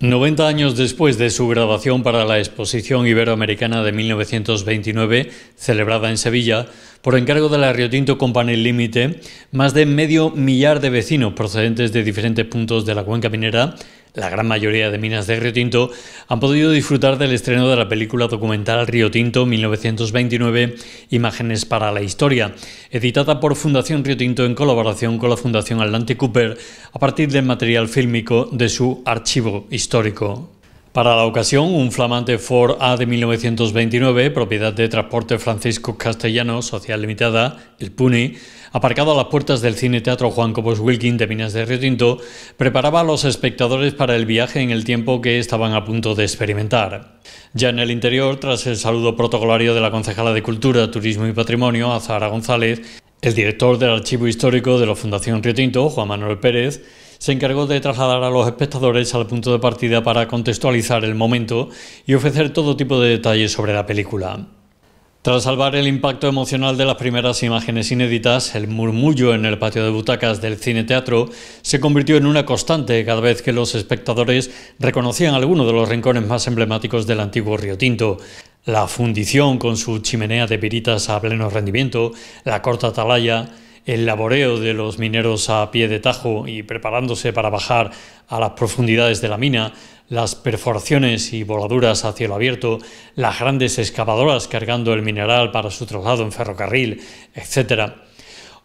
90 años después de su grabación para la Exposición Iberoamericana de 1929, celebrada en Sevilla, por encargo de la Rio Tinto Company Limited, más de medio millar de vecinos procedentes de diferentes puntos de la cuenca minera la gran mayoría de minas de Río Tinto han podido disfrutar del estreno de la película documental Río Tinto 1929, Imágenes para la Historia, editada por Fundación Río Tinto en colaboración con la Fundación Atlantic Cooper a partir del material fílmico de su archivo histórico. Para la ocasión, un flamante Ford A de 1929, propiedad de Transporte Francisco Castellano, Social Limitada, el PUNI, aparcado a las puertas del Cine Teatro Juan Cobos Wilkin de Minas de Río Tinto, preparaba a los espectadores para el viaje en el tiempo que estaban a punto de experimentar. Ya en el interior, tras el saludo protocolario de la concejala de Cultura, Turismo y Patrimonio, Azara González, el director del Archivo Histórico de la Fundación Río Tinto, Juan Manuel Pérez, se encargó de trasladar a los espectadores al punto de partida para contextualizar el momento y ofrecer todo tipo de detalles sobre la película. Tras salvar el impacto emocional de las primeras imágenes inéditas, el murmullo en el patio de butacas del cine teatro se convirtió en una constante cada vez que los espectadores reconocían alguno de los rincones más emblemáticos del antiguo Río Tinto. La fundición con su chimenea de piritas a pleno rendimiento, la corta atalaya, el laboreo de los mineros a pie de tajo y preparándose para bajar a las profundidades de la mina, las perforaciones y voladuras a cielo abierto, las grandes excavadoras cargando el mineral para su traslado en ferrocarril, etc.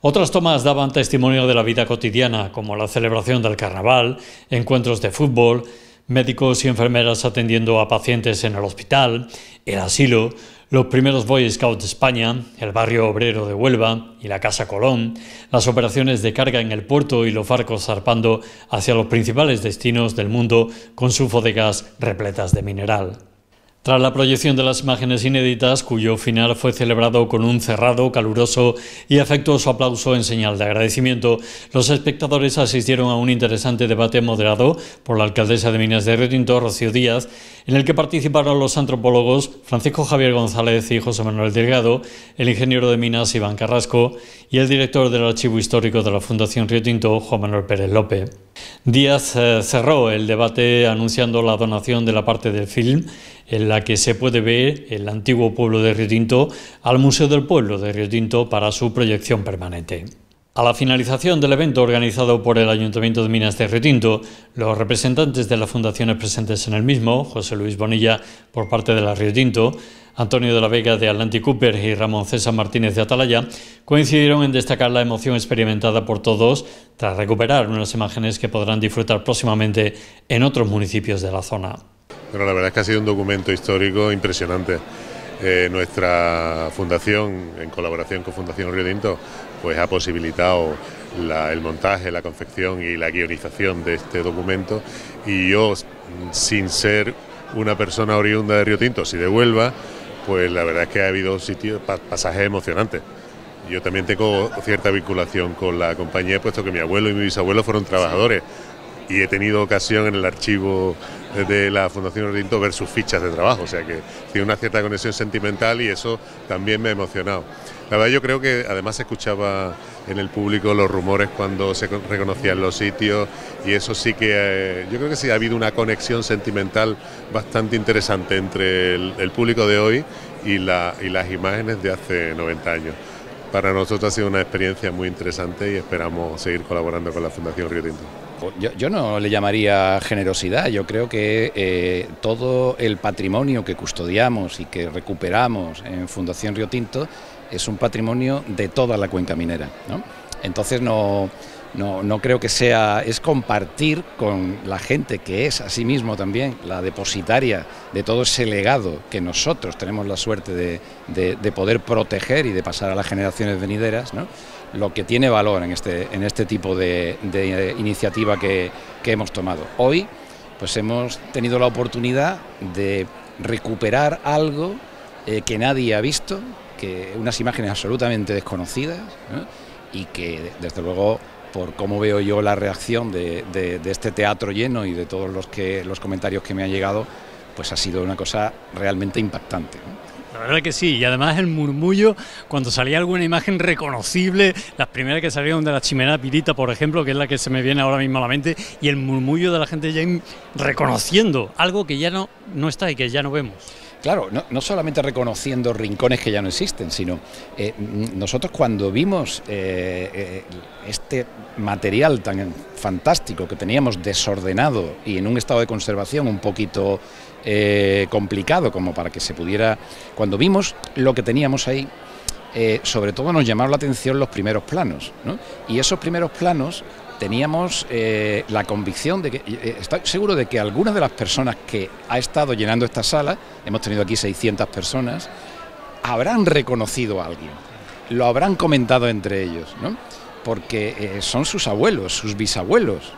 Otras tomas daban testimonio de la vida cotidiana, como la celebración del carnaval, encuentros de fútbol, médicos y enfermeras atendiendo a pacientes en el hospital, el asilo, los primeros Boy Scouts de España, el barrio obrero de Huelva y la Casa Colón, las operaciones de carga en el puerto y los barcos zarpando hacia los principales destinos del mundo con sus bodegas repletas de mineral. Tras la proyección de las imágenes inéditas, cuyo final fue celebrado con un cerrado, caluroso y afectuoso aplauso en señal de agradecimiento, los espectadores asistieron a un interesante debate moderado por la alcaldesa de Minas de Retinto, Rocío Díaz, en el que participaron los antropólogos Francisco Javier González y José Manuel Delgado, el ingeniero de Minas Iván Carrasco y el director del Archivo Histórico de la Fundación Río Tinto, Juan Manuel Pérez López. Díaz eh, cerró el debate anunciando la donación de la parte del film en la que se puede ver el antiguo pueblo de Río Tinto al Museo del Pueblo de Río Tinto para su proyección permanente. A la finalización del evento organizado por el Ayuntamiento de Minas de Río Tinto, los representantes de las fundaciones presentes en el mismo, José Luis Bonilla por parte de la Río Tinto, Antonio de la Vega de Atlantic Cooper y Ramón César Martínez de Atalaya, coincidieron en destacar la emoción experimentada por todos tras recuperar unas imágenes que podrán disfrutar próximamente en otros municipios de la zona. Pero la verdad es que ha sido un documento histórico impresionante. Eh, nuestra fundación, en colaboración con Fundación Río Tinto, pues ha posibilitado el montaje, la confección y la guionización de este documento y yo, sin ser una persona oriunda de Río Tinto, si de Huelva, pues la verdad es que ha habido sitios, pasajes emocionantes. Yo también tengo cierta vinculación con la compañía, puesto que mi abuelo y mi bisabuelo fueron trabajadores y he tenido ocasión en el archivo de la Fundación Tinto ver sus fichas de trabajo, o sea que tiene una cierta conexión sentimental y eso también me ha emocionado. La verdad yo creo que además escuchaba en el público los rumores cuando se reconocían los sitios y eso sí que eh, yo creo que sí ha habido una conexión sentimental bastante interesante entre el, público de hoy y, y las imágenes de hace 90 años. Para nosotros ha sido una experiencia muy interesante y esperamos seguir colaborando con la Fundación Río Tinto. Yo, no le llamaría generosidad, yo creo que eh, todo el patrimonio que custodiamos y que recuperamos en Fundación Río Tinto es un patrimonio de toda la cuenca minera. Entonces no, no, creo que sea, es compartir con la gente que es asimismo también la depositaria de todo ese legado que nosotros tenemos la suerte de, poder proteger y de pasar a las generaciones venideras. ¿no? lo que tiene valor en este, en este tipo de, iniciativa que, hemos tomado. Hoy pues hemos tenido la oportunidad de recuperar algo eh, que nadie ha visto, que unas imágenes absolutamente desconocidas y que desde luego por cómo veo yo la reacción de, este teatro lleno y de todos los, que, los comentarios que me han llegado, pues ha sido una cosa realmente impactante. La verdad que sí, y además el murmullo, cuando salía alguna imagen reconocible, las primeras que salieron de la chimenea Pirita, por ejemplo, que es la que se me viene ahora mismo a la mente, y el murmullo de la gente ya reconociendo algo que ya no, no está y que ya no vemos. Claro, no, solamente reconociendo rincones que ya no existen, sino eh, nosotros cuando vimos eh, eh, este material tan fantástico que teníamos desordenado y en un estado de conservación un poquito complicado como para que se pudiera, cuando vimos lo que teníamos ahí, sobre todo nos llamaron la atención los primeros planos, ¿no? y esos primeros planos teníamos eh, la convicción de que, eh, estoy seguro de que algunas de las personas que ha estado llenando esta sala, hemos tenido aquí 600 personas, habrán reconocido a alguien, lo habrán comentado entre ellos, ¿no? porque eh, son sus abuelos, sus bisabuelos.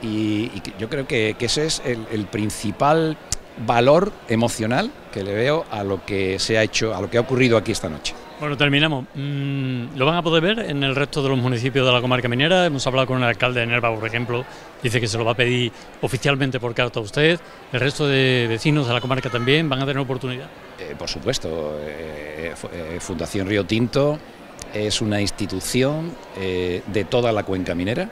Y, yo creo que, ese es el, principal valor emocional que le veo a lo que se ha hecho, a lo que ha ocurrido aquí esta noche. Bueno, terminamos. Mm, ¿Lo van a poder ver en el resto de los municipios de la comarca minera? Hemos hablado con el alcalde de Nerva, por ejemplo. Dice que se lo va a pedir oficialmente por carta a usted. ¿El resto de vecinos de la comarca también van a tener oportunidad? Eh, por supuesto. Eh, eh, Fundación Río Tinto es una institución de toda la cuenca minera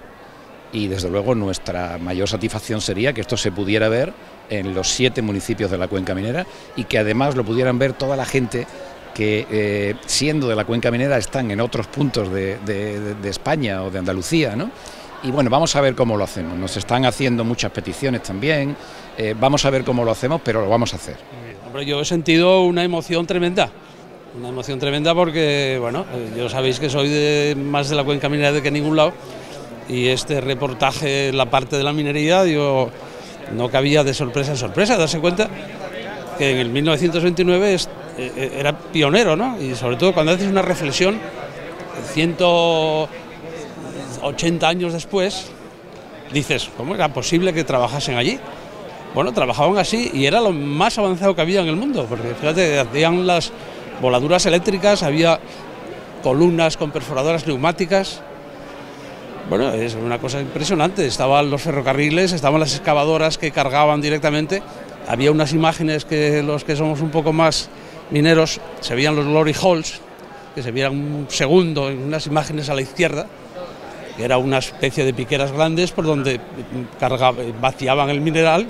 y desde luego nuestra mayor satisfacción sería que esto se pudiera ver en los siete municipios de la cuenca minera y que además lo pudieran ver toda la gente que eh, siendo de la cuenca minera están en otros puntos de, España o de Andalucía, ¿no? Y bueno, vamos a ver cómo lo hacemos. Nos están haciendo muchas peticiones también. Eh, vamos a ver cómo lo hacemos, pero lo vamos a hacer. Hombre, yo he sentido una emoción tremenda. Una emoción tremenda porque, bueno, eh, yo sabéis que soy de, más de la cuenca minera de que ningún lado. Y este reportaje, la parte de la minería, yo no cabía de sorpresa en sorpresa, darse cuenta que en el 1929 eh, eh, era pionero, ¿no? Y sobre todo cuando haces una reflexión, 180 años después, dices, ¿cómo era posible que trabajasen allí? Bueno, trabajaban así y era lo más avanzado que había en el mundo, porque fíjate, hacían las voladuras eléctricas, había columnas con perforadoras neumáticas. Bueno, es una cosa impresionante. Estaban los ferrocarriles, estaban las excavadoras que cargaban directamente. Había unas imágenes que los que somos un poco más mineros se veían los glory holes, que se veían un segundo en unas imágenes a la izquierda, que era una especie de piqueras grandes por donde vaciaban el mineral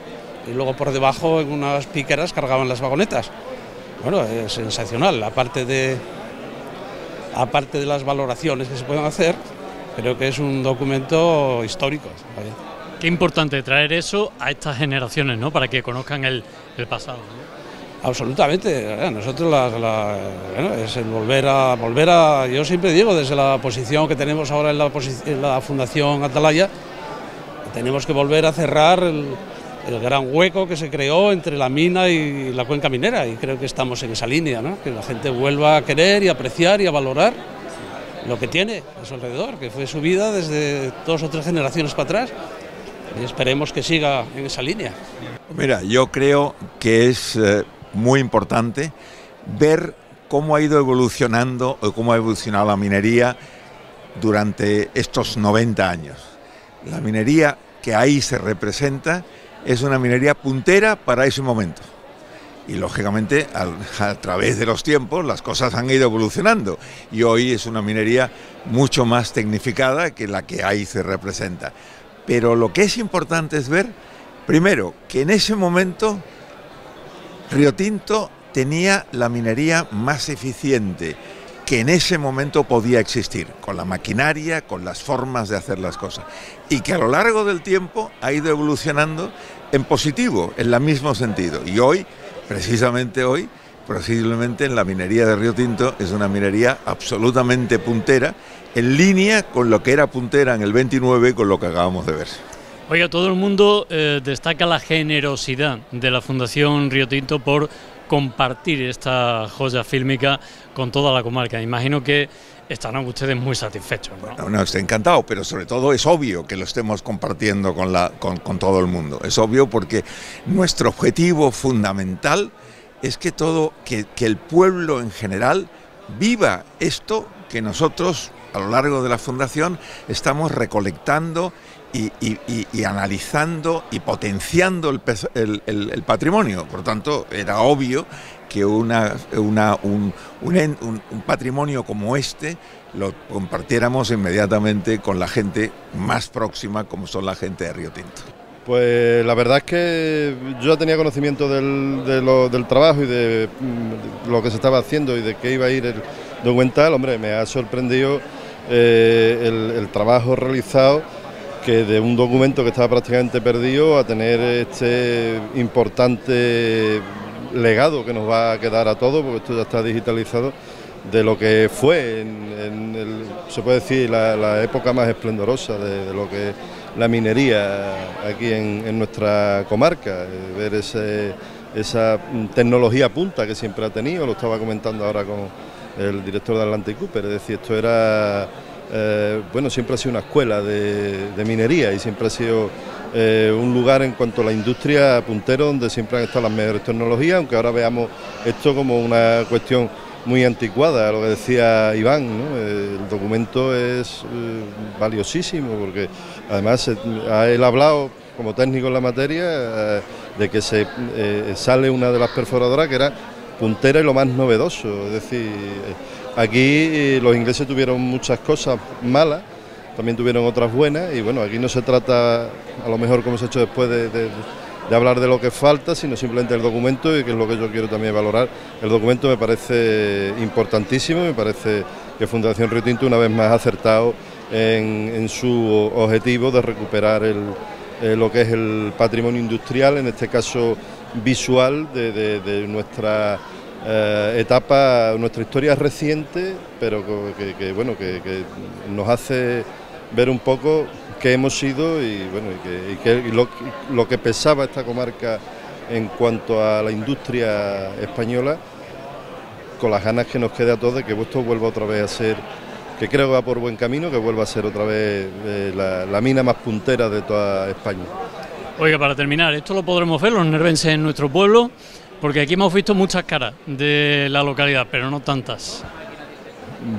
y luego por debajo en unas piqueras cargaban las vagonetas. Bueno, es sensacional, aparte de, aparte de las valoraciones que se pueden hacer, creo que es un documento histórico. Qué importante traer eso a estas generaciones, ¿no? Para que conozcan el pasado. Absolutamente. Nosotros es el volver a volver a. Yo siempre digo desde la posición que tenemos ahora en la, en la Fundación Atalaya, tenemos que volver a cerrar el, gran hueco que se creó entre la mina y la cuenca minera y creo que estamos en esa línea, ¿no? que la gente vuelva a querer y apreciar y a valorar lo que tiene a su alrededor, que fue su vida desde dos o tres generaciones para atrás y esperemos que siga en esa línea. Mira, yo creo que es eh, muy importante ver cómo ha ido evolucionando o cómo ha evolucionado la minería durante estos 90 años. La minería que ahí se representa es una minería puntera para ese momento. Y lógicamente a, través de los tiempos las cosas han ido evolucionando y hoy es una minería mucho más tecnificada que la que ahí se representa. Pero lo que es importante es ver, primero, que en ese momento Río Tinto tenía la minería más eficiente que en ese momento podía existir, con la maquinaria, con las formas de hacer las cosas, y que a lo largo del tiempo ha ido evolucionando en positivo, en el mismo sentido. Y hoy, precisamente hoy, posiblemente en la minería de Río Tinto es una minería absolutamente puntera, en línea con lo que era puntera en el 29 y con lo que acabamos de ver. Oiga, todo el mundo eh, destaca la generosidad de la Fundación Río Tinto por compartir esta joya fílmica con toda la comarca. Imagino que estarán ustedes muy satisfechos. ¿no? no, estoy encantado, pero sobre todo es obvio que lo estemos compartiendo con, la, con, con todo el mundo. Es obvio porque nuestro objetivo fundamental es que todo, que, que el pueblo en general viva esto que nosotros a lo largo de la fundación estamos recolectando y, analizando y potenciando el, patrimonio. Por tanto, era obvio que una, un, patrimonio como este lo compartiéramos inmediatamente con la gente más próxima, como son la gente de Río Tinto. Pues la verdad es que yo ya tenía conocimiento del, trabajo y de mm, lo que se estaba haciendo y de qué iba a ir el documental. Hombre, me ha sorprendido eh, el trabajo realizado que de un documento que estaba prácticamente perdido a tener este importante legado que nos va a quedar a todos, porque esto ya está digitalizado, de lo que fue, en, se puede decir, la, época más esplendorosa de, lo que es la minería aquí en, nuestra comarca, eh, ver esa tecnología punta que siempre ha tenido, lo estaba comentando ahora con el director de Atlantic Cooper, es decir, esto era eh, bueno, siempre ha sido una escuela de, minería y siempre ha sido eh, un lugar en cuanto a la industria puntero donde siempre han estado las mejores tecnologías, aunque ahora veamos esto como una cuestión muy anticuada, lo que decía Iván, el documento es eh, valiosísimo porque además él ha hablado como técnico en la materia de que se sale una de las perforadoras que era puntera y lo más novedoso, es decir, Aquí eh, los ingleses tuvieron muchas cosas malas, también tuvieron otras buenas y bueno, aquí no se trata, a lo mejor como se ha hecho después, de, hablar de lo que falta, sino simplemente del documento y que es lo que yo quiero también valorar. El documento me parece importantísimo, me parece que Fundación Río Tinto una vez más ha acertado en, su objetivo de recuperar eh, lo que es el patrimonio industrial, en este caso visual de nuestra eh, etapa, nuestra historia reciente, pero que, bueno, que, nos hace ver un poco qué hemos sido y, bueno, y que, lo, que pesaba esta comarca en cuanto a la industria española, con las ganas que nos quede a todos de que esto vuelva otra vez a ser, que creo que va por buen camino, que vuelva a ser otra vez eh, la, la mina más puntera de toda España. Oiga, para terminar, esto lo podremos ver los nervenses en nuestro pueblo. Porque aquí hemos visto muchas caras de la localidad, pero no tantas.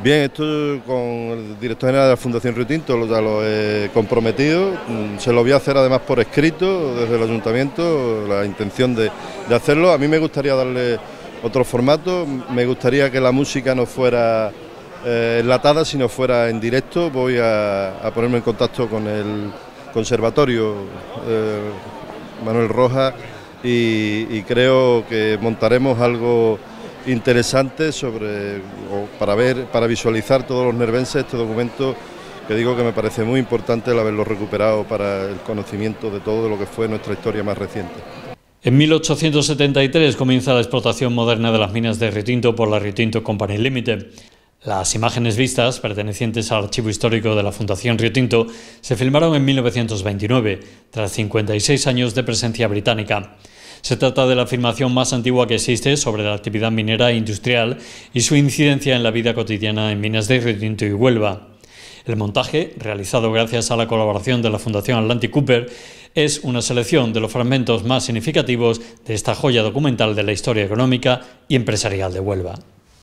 Bien, esto con el director general de la Fundación Río ya lo he comprometido. Mm, se lo voy a hacer además por escrito desde el ayuntamiento, la intención de, hacerlo. A mí me gustaría darle otro formato, me gustaría que la música no fuera eh, enlatada, sino fuera en directo. Voy a, ponerme en contacto con el conservatorio eh, Manuel Rojas y, creo que montaremos algo interesante sobre para ver, para visualizar todos los nervenses este documento que digo que me parece muy importante el haberlo recuperado para el conocimiento de todo lo que fue nuestra historia más reciente. En 1873 comienza la explotación moderna de las minas de Rio por la Rio Company Limited. Las imágenes vistas, pertenecientes al archivo histórico de la Fundación Rio Tinto, se filmaron en 1929, tras 56 años de presencia británica. Se trata de la afirmación más antigua que existe sobre la actividad minera e industrial y su incidencia en la vida cotidiana en minas de Tinto y Huelva. El montaje, realizado gracias a la colaboración de la Fundación Atlantic Cooper, es una selección de los fragmentos más significativos de esta joya documental de la historia económica y empresarial de Huelva.